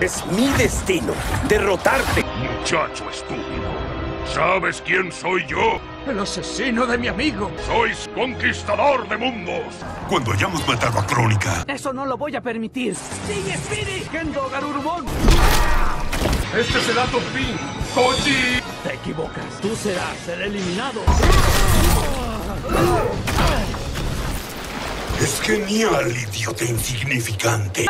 Es mi destino derrotarte. Muchacho estúpido. ¿Sabes quién soy yo? El asesino de mi amigo. Sois conquistador de mundos. Cuando hayamos matado a Crónica, Eso no lo voy a permitir. ¡Sigue, Speedy! ¡Kendo Garurumon! Este será tu fin, Koji. Te equivocas. Tú serás el eliminado. Es genial, idiota insignificante.